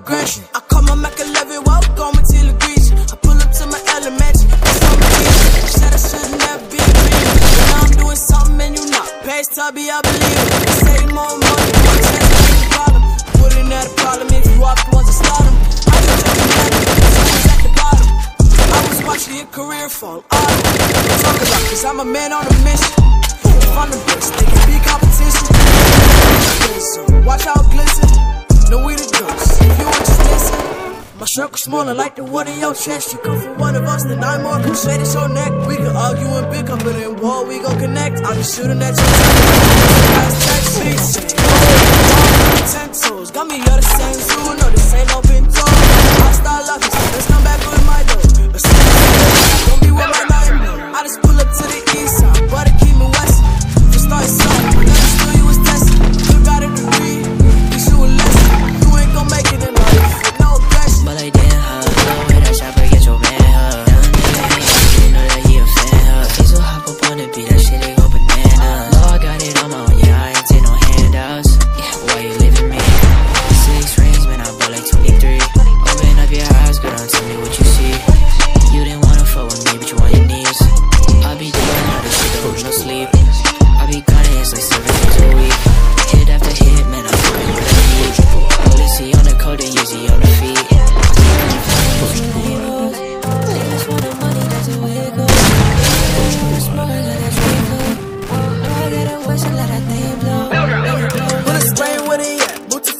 aggression. I call my Mac 11, walk on me till reach. I pull up to my elementary. It's on my. Said I should never be a. But now I'm doing something and you not. Pay stubby, I believe. They say more money, more chance to be a problem. Wouldn't that a problem if you walked once and start them? I can tell you that was at the bottom. I was watching your career fall off. Talk about cause I'm a man on a mission. If I'm the best, circle smaller like the one in your chest. You come from one of us, then I'm more concerned. It's your neck. We can argue and bicker, but in war we gon' connect. Be shooting at Last text got me all the same zoo. No, this ain't no pinto. I start loving, Uzi on her feet. First blood.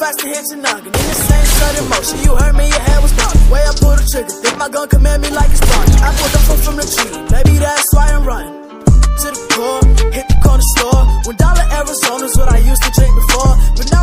Faster hit your in the same sudden motion You heard me, your head was poppin' Way I pull the trigger, think my gun command me like it's sponge I pulled the foot from the tree, Maybe that's why I'm running. To the core, hit the corner store. One dollar Arizona's what I used to drink before. But now